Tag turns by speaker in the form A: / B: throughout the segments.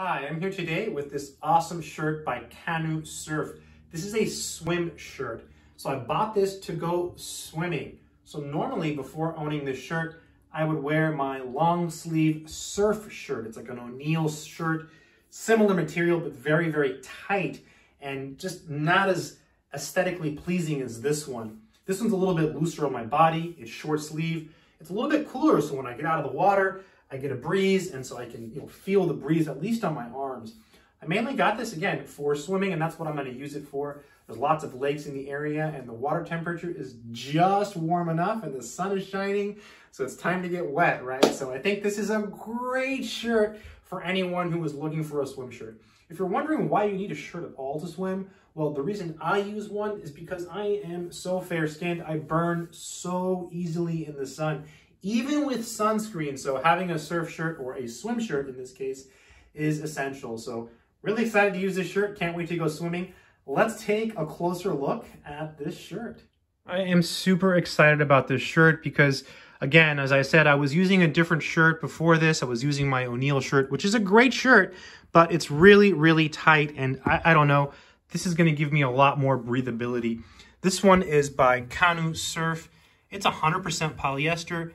A: Hi, I'm here today with this awesome shirt by Kanu Surf. This is a swim shirt. So I bought this to go swimming. So normally before owning this shirt, I would wear my long sleeve surf shirt. It's like an O'Neill shirt, similar material, but very, very tight and just not as aesthetically pleasing as this one. This one's a little bit looser on my body. It's short sleeve. It's a little bit cooler, so when I get out of the water, I get a breeze, and so I can you know, feel the breeze at least on my arms. I mainly got this, again, for swimming, and that's what I'm going to use it for. There's lots of lakes in the area, and the water temperature is just warm enough, and the sun is shining, so it's time to get wet, right? So I think this is a great shirt for anyone who is looking for a swim shirt. If you're wondering why you need a shirt at all to swim, well, the reason I use one is because I am so fair-skinned. I burn so easily in the sun even with sunscreen. So having a surf shirt or a swim shirt in this case is essential. So really excited to use this shirt. Can't wait to go swimming. Let's take a closer look at this shirt. I am super excited about this shirt because again, as I said, I was using a different shirt before this. I was using my O'Neill shirt, which is a great shirt, but it's really, really tight. And I, I don't know, this is going to give me a lot more breathability. This one is by Kanu Surf. It's 100% polyester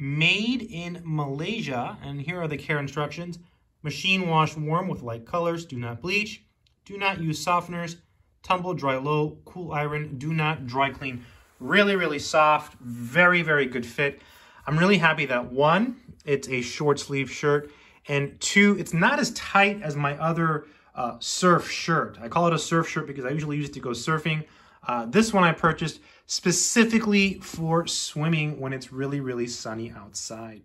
A: made in Malaysia. And here are the care instructions. Machine wash warm with light colors. Do not bleach. Do not use softeners. Tumble, dry low, cool iron. Do not dry clean. Really, really soft. Very, very good fit. I'm really happy that one, it's a short sleeve shirt. And two, it's not as tight as my other uh, surf shirt. I call it a surf shirt because I usually use it to go surfing. Uh, this one I purchased specifically for swimming when it's really, really sunny outside.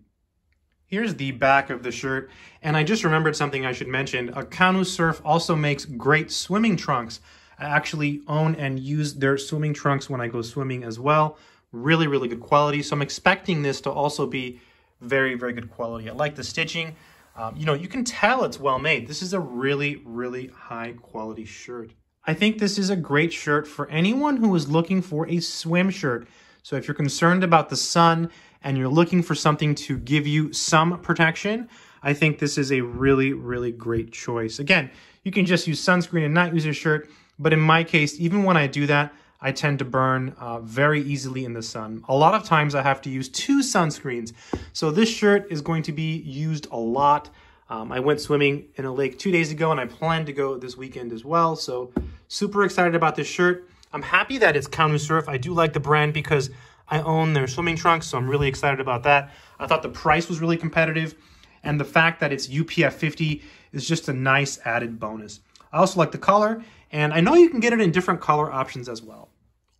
A: Here's the back of the shirt, and I just remembered something I should mention. A Kanu Surf also makes great swimming trunks. I actually own and use their swimming trunks when I go swimming as well. Really, really good quality. So I'm expecting this to also be very, very good quality. I like the stitching. Um, you know, you can tell it's well made. This is a really, really high quality shirt. I think this is a great shirt for anyone who is looking for a swim shirt. So if you're concerned about the sun and you're looking for something to give you some protection, I think this is a really, really great choice. Again, you can just use sunscreen and not use a shirt, but in my case, even when I do that, I tend to burn uh, very easily in the sun. A lot of times I have to use two sunscreens. So this shirt is going to be used a lot. Um, I went swimming in a lake two days ago and I plan to go this weekend as well. So super excited about this shirt. I'm happy that it's Kanu Surf. I do like the brand because I own their swimming trunks, so I'm really excited about that. I thought the price was really competitive and the fact that it's UPF 50 is just a nice added bonus. I also like the color and I know you can get it in different color options as well.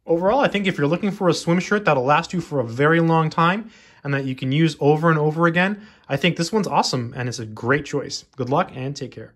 A: Overall, I think if you're looking for a swim shirt that'll last you for a very long time and that you can use over and over again, I think this one's awesome and it's a great choice. Good luck and take care.